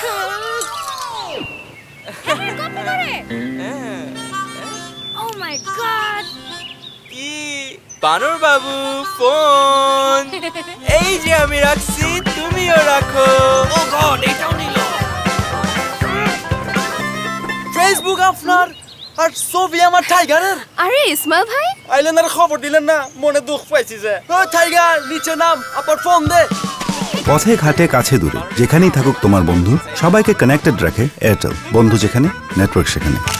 Oh বানর বাবু phone. এই যে আমি রাখছি তুমিও রাখো। ফেসবুক আপনার আর ছবি আমার টাইগারের? আরে ইসমাইল ভাই। আইলেন আর খবর দিলেন না মনে দুঃখ পাইছি যে। ও টাইগার নিচে নাম আবার ফোন দে। পথে ঘাটে কাছে দূরে, যেখানেই থাকুক তোমার বন্ধু, সবাইকে কানেক্টেড রাখে এয়ারটেল বন্ধু যেখানে নেটওয়ার্ক সেখানে।